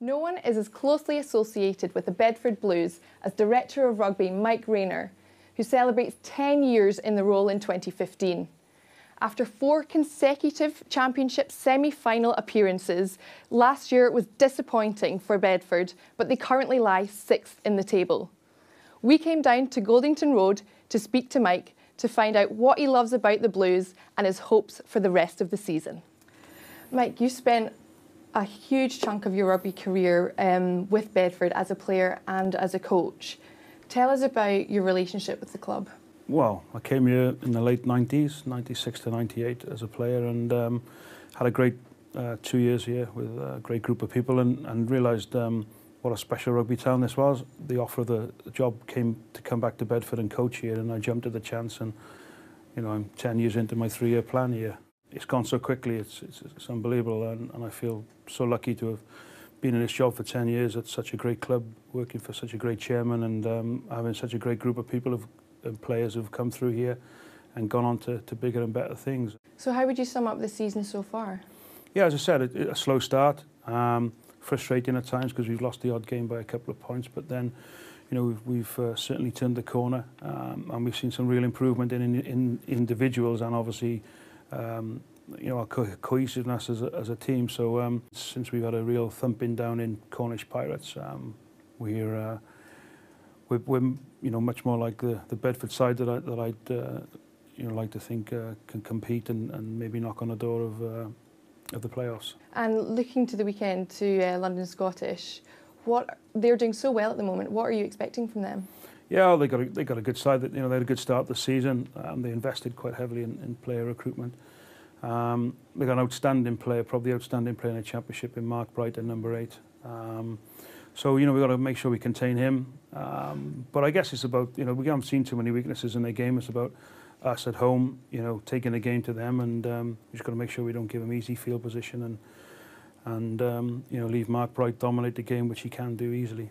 No one is as closely associated with the Bedford Blues as director of rugby Mike Rayner, who celebrates 10 years in the role in 2015. After four consecutive championship semi-final appearances, last year was disappointing for Bedford, but they currently lie sixth in the table. We came down to Goldington Road to speak to Mike to find out what he loves about the Blues and his hopes for the rest of the season. Mike, you spent a huge chunk of your rugby career um, with Bedford as a player and as a coach. Tell us about your relationship with the club. Well, I came here in the late 90s, 96 to 98 as a player and um, had a great uh, two years here with a great group of people and, and realised um, what a special rugby town this was. The offer of the job came to come back to Bedford and coach here and I jumped at the chance and you know, I'm 10 years into my three-year plan here. it's gone so quickly. It's, it's, it's unbelievable, and, and I feel so lucky to have been in this job for 10 years at such a great club, working for such a great chairman, and um, having such a great group of people of, and players who've come through here and gone on to, to bigger and better things. So how would you sum up the season so far? Yeah, as I said, a, a slow start. Um, frustrating at times because we've lost the odd game by a couple of points, but then you know, we've, we've uh, certainly turned the corner um, and we've seen some real improvement in, in, in individuals and obviously um, you know, our co cohesiveness as a, as a team. So um, since we've had a real thumping down in Cornish Pirates, um, we're, uh, we're, we're you know much more like the, the Bedford side that I that I'd uh, you know like to think uh, can compete and, and maybe knock on the door of uh, of the playoffs. And looking to the weekend to uh, London Scottish, what they're doing so well at the moment. What are you expecting from them? Yeah, well, they got a, they got a good side. That you know they had a good start this season. Um, they invested quite heavily in, in player recruitment. Um, we've got an outstanding player, probably outstanding player in the championship in Mark Bright at number eight. Um, so, you know, we've got to make sure we contain him. Um, but I guess it's about, you know, we haven't seen too many weaknesses in their game. It's about us at home, you know, taking the game to them and um, we've just got to make sure we don't give them easy field position and, and um, you know, leave Mark Bright dominate the game, which he can do easily.